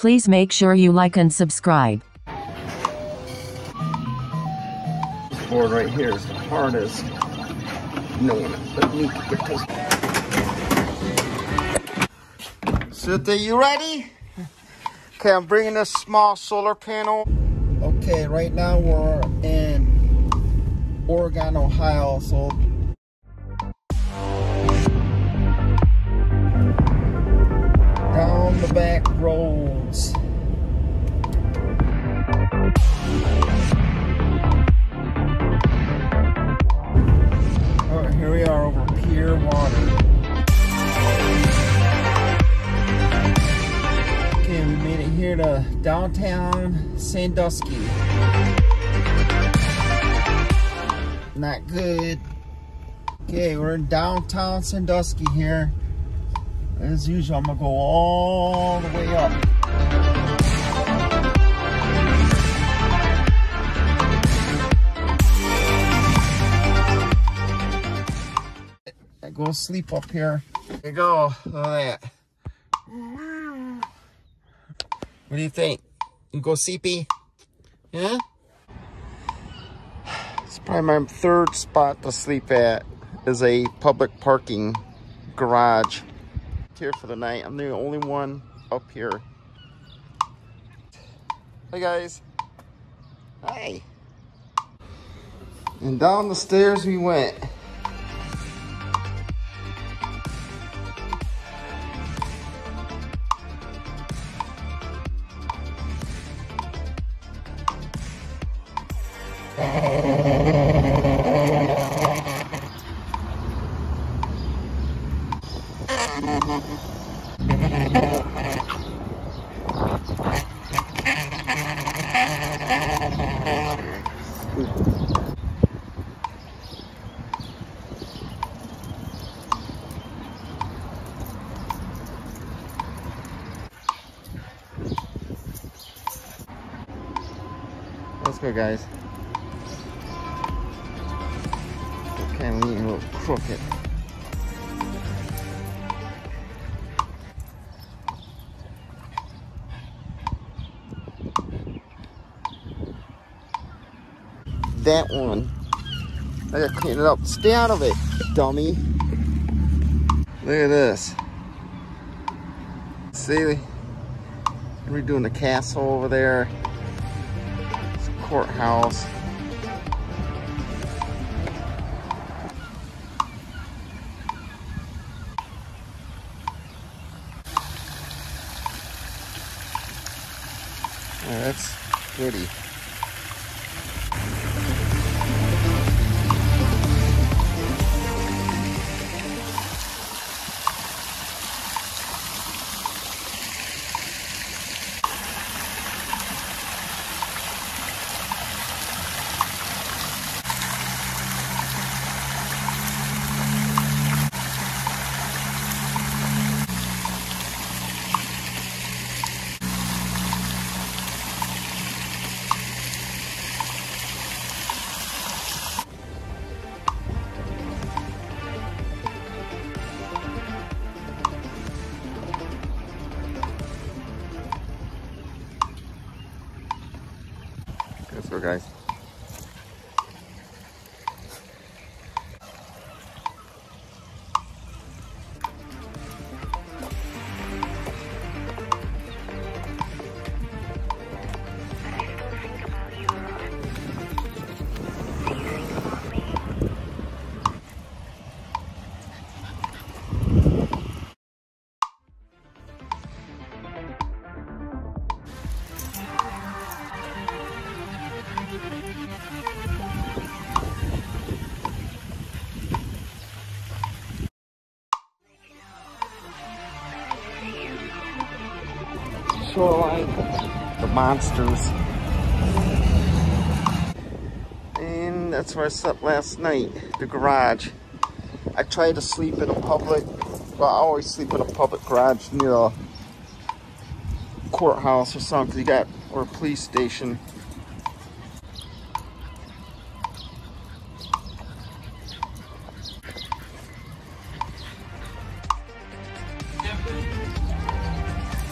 Please make sure you like and subscribe. This board right here is the hardest. No one but me can get this. Sute, you ready? Okay, I'm bringing this small solar panel. Okay, right now we're in Oregon, Ohio, so down the back roads. Oh, here we are over Pier Water. Okay, we made it here to downtown Sandusky. Not good. Okay, we're in downtown Sandusky here. As usual, I'm gonna go all the way up. I go sleep up here. There you go. Look at that. What do you think? You go sleepy? Yeah? It's probably my third spot to sleep at is a public parking garage. Here for the night. I'm the only one up here. Hey guys. Hey. And down the stairs we went. go, guys. Okay, I'm getting a little crooked. That one. I gotta clean it up. Stay out of it, dummy. Look at this. See? We're doing the castle over there courthouse. Oh, that's pretty. Shoreline, the monsters. And that's where I slept last night, the garage. I try to sleep in a public, well, I always sleep in a public garage near a courthouse or something. You got, or a police station.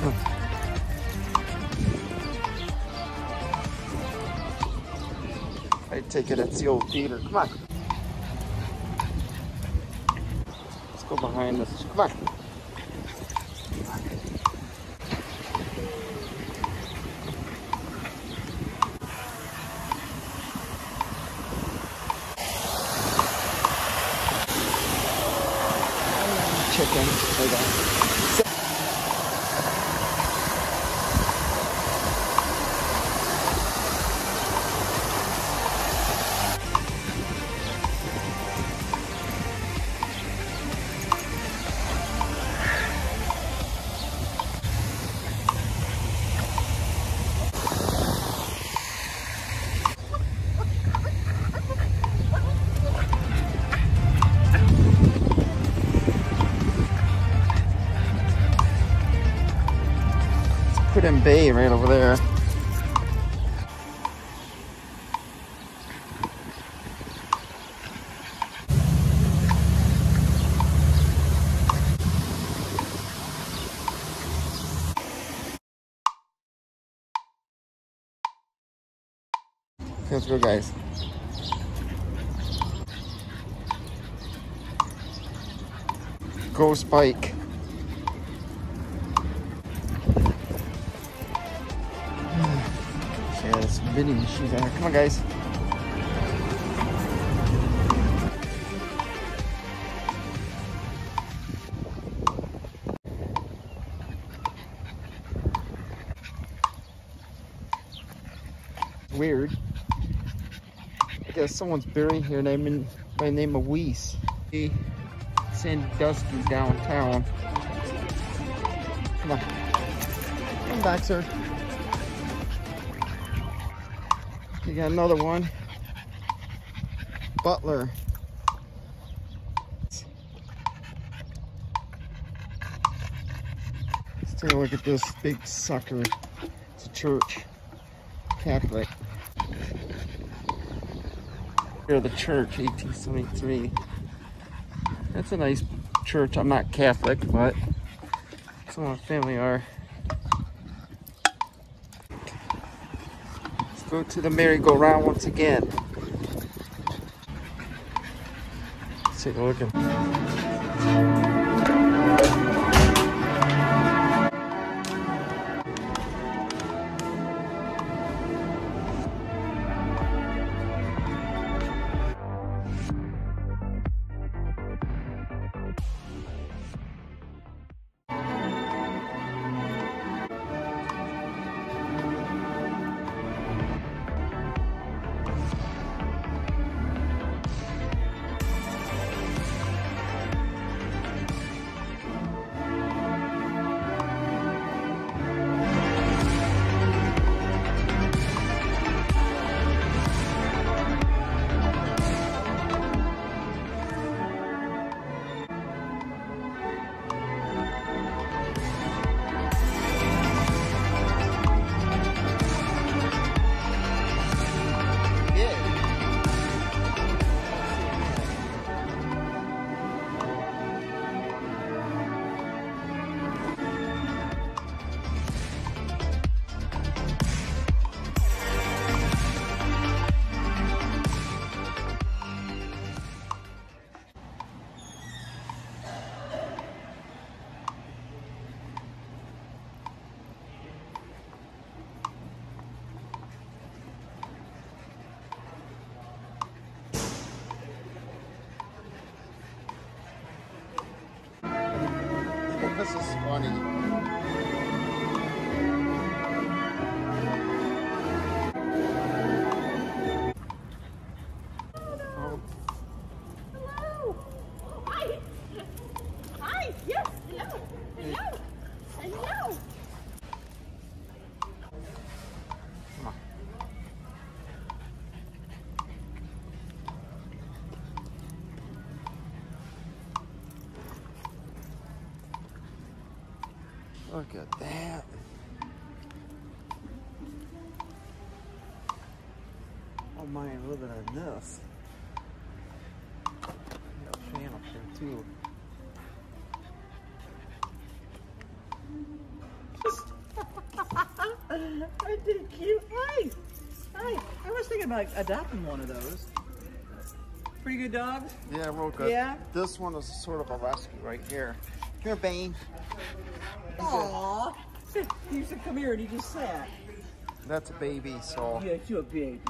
I take it it's the old theater. Come on. Let's go behind this. Come on. Chicken. Hold on. Bay right over there. Let's go, guys. Ghost bike. Vending machines out here. Come on, guys. Weird. I guess someone's buried here named by the name of Weiss. Hey, Sandusky downtown. Come on. Come back, sir. You got another one. Butler. Let's take a look at this big sucker. It's a church. Catholic. Here, the church, 1873. That's a nice church. I'm not Catholic, but some of my family are. Go to the merry-go-round once again. Let's take a look funny. Look at that. Oh my, look at this. Got a fan up there too. I did cute. Hi. Hi. I was thinking about adopting one of those. Pretty good dogs. Yeah, real good. Yeah? This one is sort of a rescue right here. Here, Bane. Aww. He said, come here, and he just sat. That's a baby, so. Yes, you're a baby.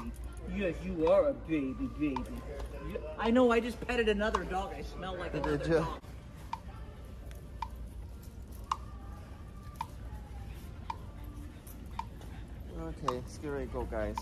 Yes, you are a baby, baby. I know, I just petted another dog. I smell like Did another you? dog. Okay, let's get ready to go, guys.